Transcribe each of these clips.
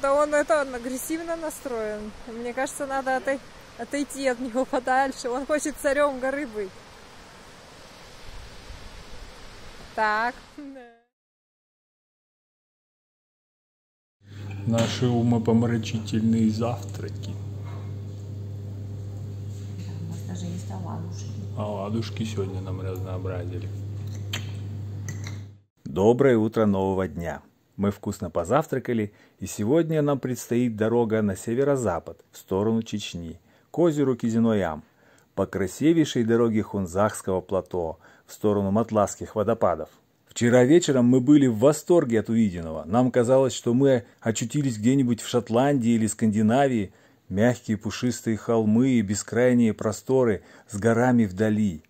Что-то он это он агрессивно настроен. Мне кажется, надо отой- отойти от него подальше. Он хочет царем горы быть. Так. Наши умопомрачительные завтраки. У нас даже есть оладушки. А ладушки сегодня нам разнообразили. Доброе утро нового дня! Мы вкусно позавтракали, и сегодня нам предстоит дорога на северо-запад, в сторону Чечни, к озеру Кизиноям, по красивейшей дороге Хунзахского плато, в сторону Матласских водопадов. Вчера вечером мы были в восторге от увиденного. Нам казалось, что мы очутились где-нибудь в Шотландии или Скандинавии. Мягкие пушистые холмы и бескрайние просторы с горами вдали.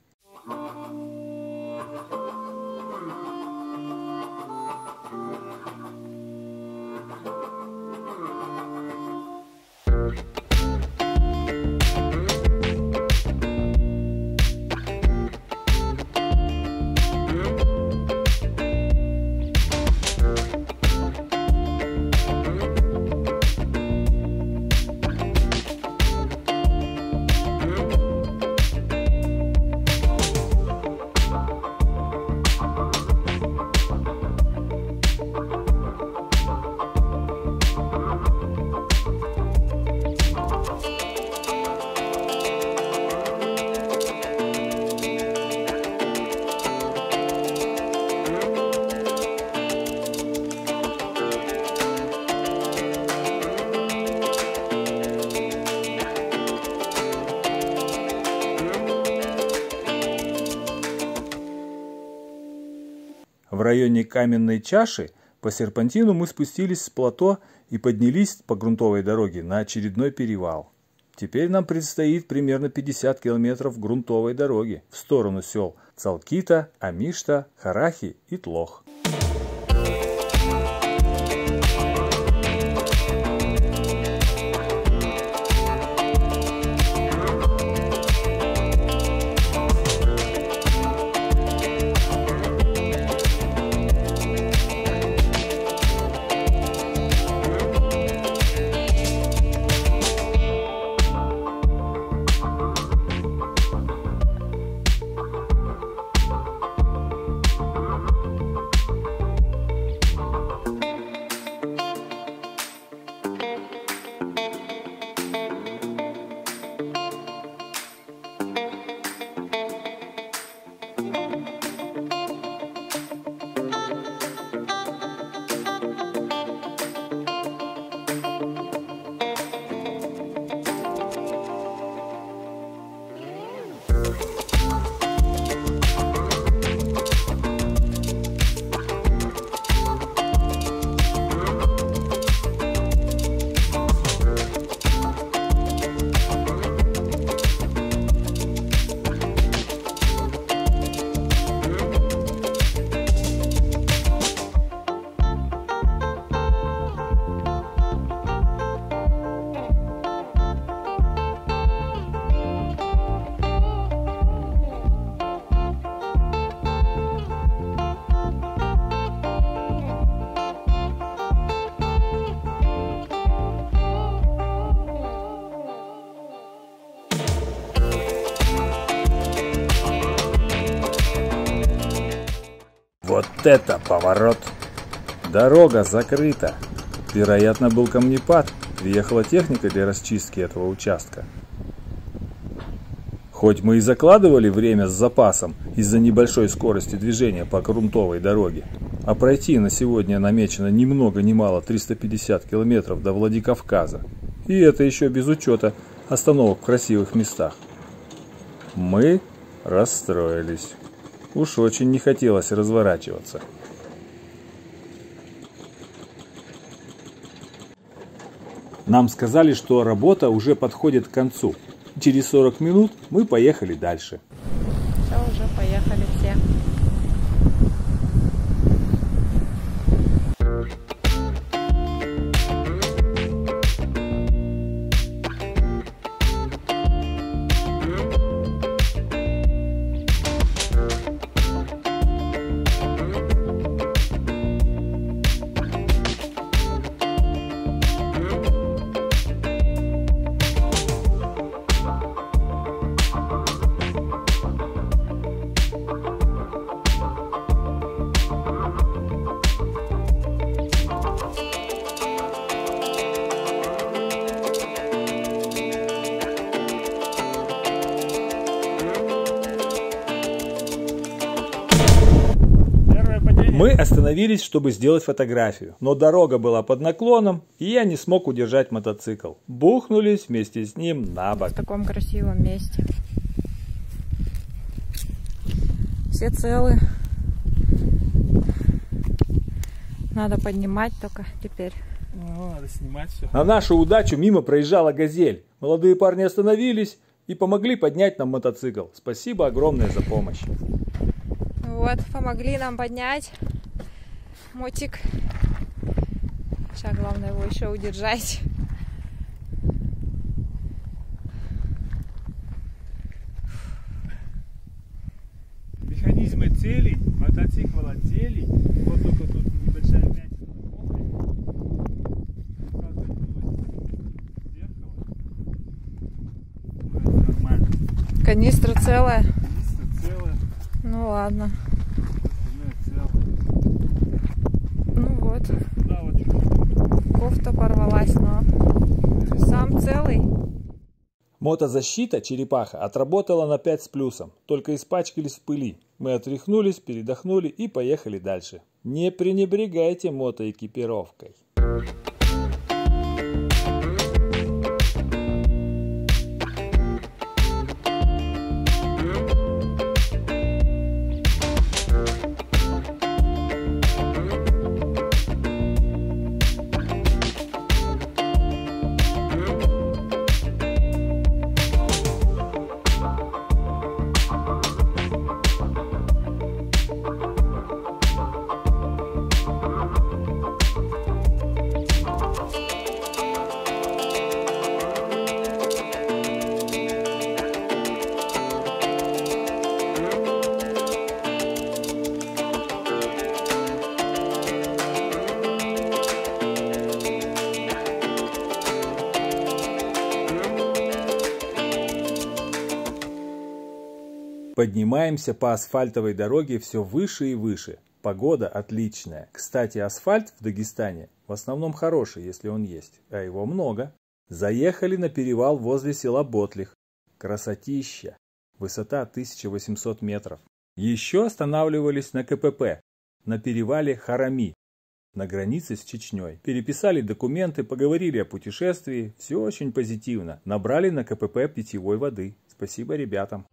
В районе каменной чаши по серпантину мы спустились с плато и поднялись по грунтовой дороге на очередной перевал. Теперь нам предстоит примерно 50 километров грунтовой дороги в сторону сел Цалкита, Амишта, Харахи и Тлох. Это поворот! Дорога закрыта. Вероятно, был камнепад. Приехала техника для расчистки этого участка. Хоть мы и закладывали время с запасом из-за небольшой скорости движения по грунтовой дороге, а пройти на сегодня намечено ни много ни мало 350 километров до Владикавказа. И это еще без учета остановок в красивых местах. Мы расстроились. Уж очень не хотелось разворачиваться. Нам сказали, что работа уже подходит к концу. Через 40 минут мы поехали дальше. Мы остановились, чтобы сделать фотографию, но дорога была под наклоном, и я не смог удержать мотоцикл. Бухнулись вместе с ним на бок. В таком красивом месте. Все целы. Надо поднимать только теперь. надо снимать все. На нашу удачу мимо проезжала газель. Молодые парни остановились и помогли поднять нам мотоцикл. Спасибо огромное за помощь. Вот, помогли нам поднять мотик. Сейчас главное его еще удержать. Механизмы цели, мотоцикла цели. Вот только тут небольшая вмятина на кофре. Показывает было зеркало. Ну, это нормально. Канистра целая. Листа целая, Ну ладно. Ну вот. Кофта порвалась, но сам целый. Мотозащита «Черепаха» отработала на 5 с плюсом, только испачкались в пыли. Мы отряхнулись, передохнули и поехали дальше. Не пренебрегайте мотоэкипировкой. Поднимаемся по асфальтовой дороге все выше и выше. Погода отличная. Кстати, асфальт в Дагестане в основном хороший, если он есть, а его много. Заехали на перевал возле села Ботлих. Красотища. Высота 1800 метров. Еще останавливались на КПП, на перевале Харами, на границе с Чечней. Переписали документы, поговорили о путешествии. Все очень позитивно. Набрали на КПП питьевой воды. Спасибо ребятам.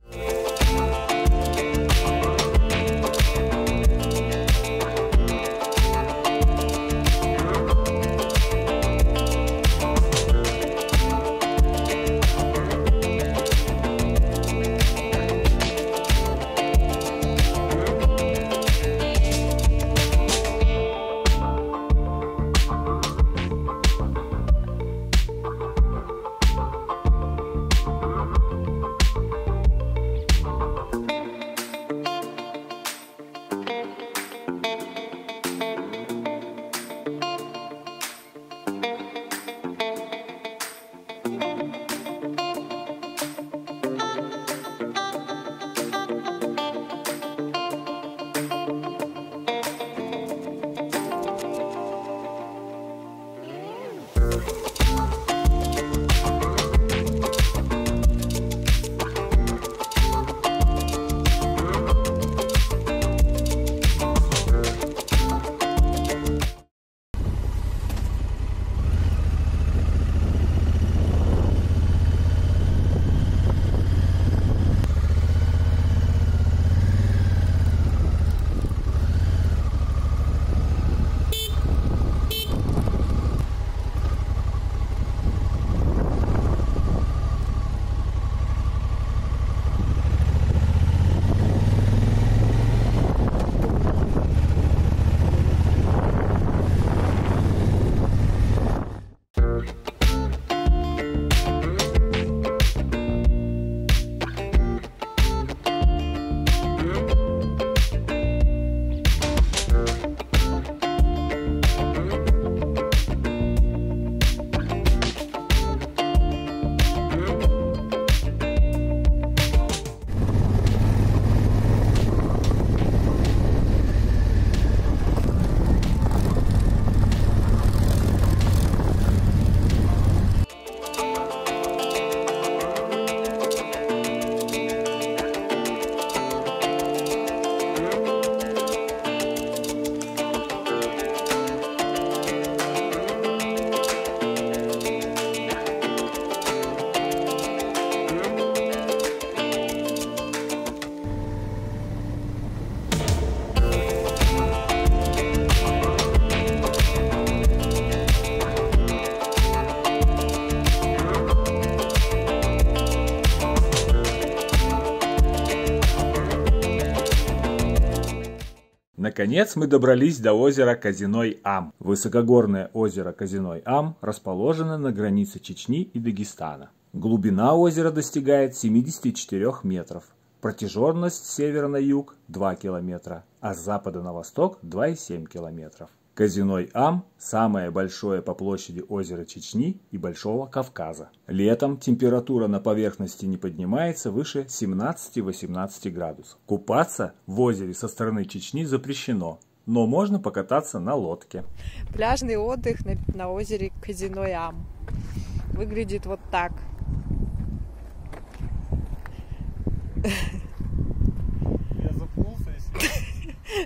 Наконец мы добрались до озера Казиной-Ам. Высокогорное озеро Казиной-Ам расположено на границе Чечни и Дагестана. Глубина озера достигает 74 метров. Протяженность с севера на юг 2 километра, а с запада на восток 2,7 километров. Казиной Ам – самое большое по площади озеро Чечни и Большого Кавказа. Летом температура на поверхности не поднимается выше 17-18 градусов. Купаться в озере со стороны Чечни запрещено, но можно покататься на лодке. Пляжный отдых на, на озере Казиной-Ам. Выглядит вот так.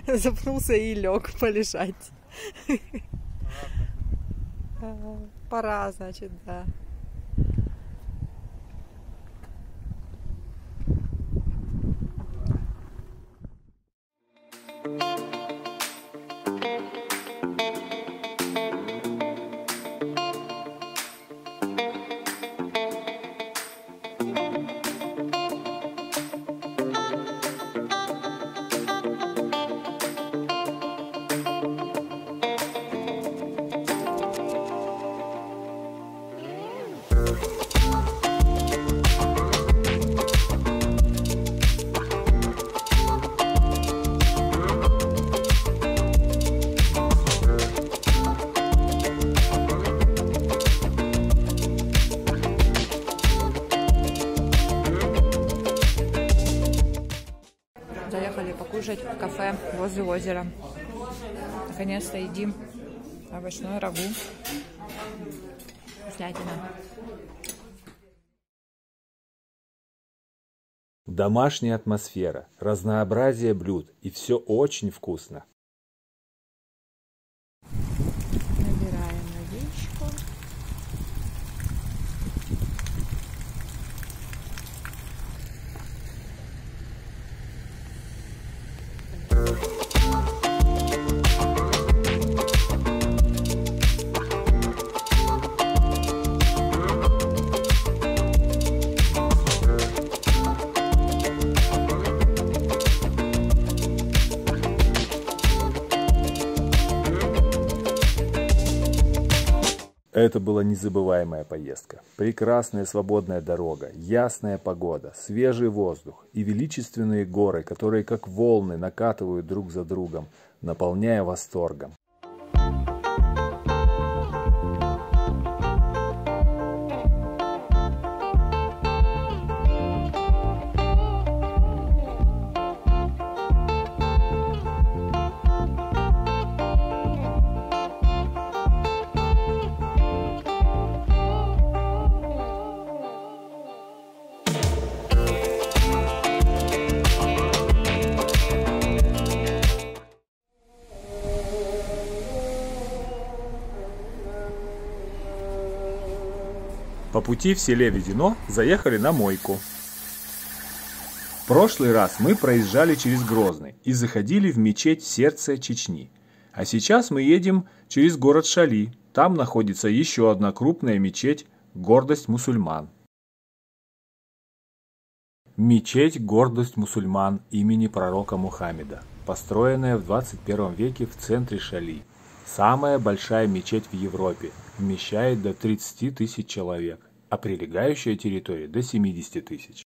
Я. Запнулся и лег полежать. Пора, значит, да. Кафе возле озера. Наконец-то едим овощное рагу. Вкуснятина. Домашняя атмосфера, разнообразие блюд и все очень вкусно. Это была незабываемая поездка. Прекрасная свободная дорога, ясная погода, свежий воздух и величественные горы, которые как волны накатывают друг за другом, наполняя восторгом. По пути в селе Ведено заехали на мойку. В прошлый раз мы проезжали через Грозный и заходили в мечеть сердца Чечни. А сейчас мы едем через город Шали. Там находится еще одна крупная мечеть «Гордость мусульман». Мечеть «Гордость мусульман» имени пророка Мухаммеда, построенная в 21 веке в центре Шали. Самая большая мечеть в Европе, вмещает до 30 тысяч человек, а прилегающая территория до 70 тысяч.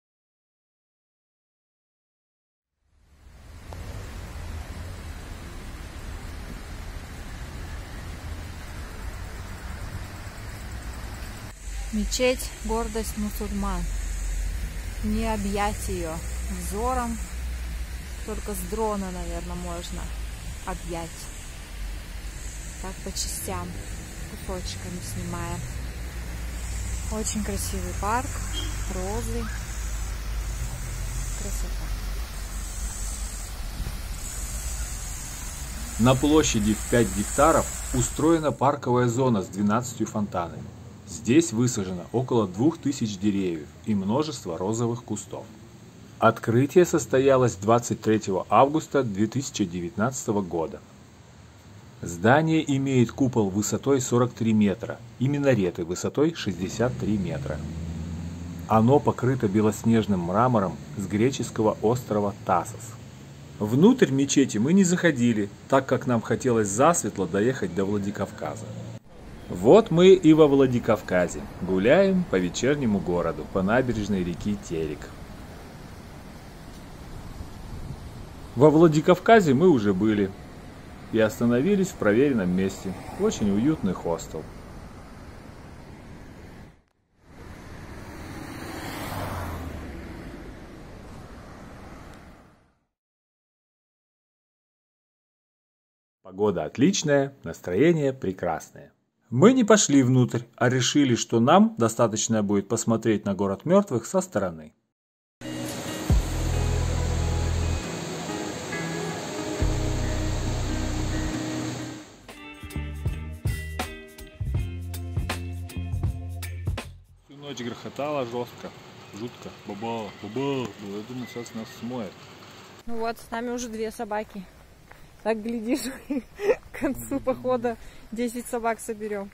Мечеть – гордость мусульман. Не объять ее взором, только с дрона, наверное, можно объять. Так по частям, кусочками снимая. Очень красивый парк, розы. Красота. На площади в 5 гектаров устроена парковая зона с 12 фонтанами. Здесь высажено около 2000 деревьев и множество розовых кустов. Открытие состоялось 23 августа 2019 года. Здание имеет купол высотой 43 метра и минареты высотой 63 метра. Оно покрыто белоснежным мрамором с греческого острова Тасос. Внутрь мечети мы не заходили, так как нам хотелось засветло доехать до Владикавказа. Вот мы и во Владикавказе. Гуляем по вечернему городу, по набережной реки Терек. Во Владикавказе мы уже были и остановились в проверенном месте. Очень уютный хостел. Погода отличная, настроение прекрасное. Мы не пошли внутрь, а решили, что нам достаточно будет посмотреть на город мертвых со стороны. Ночь грохотало жестко, жутко. Баба, баба, я думаю, сейчас нас смоет. Ну вот, с нами уже две собаки. Так, глядишь, к концу похода 10 собак соберем.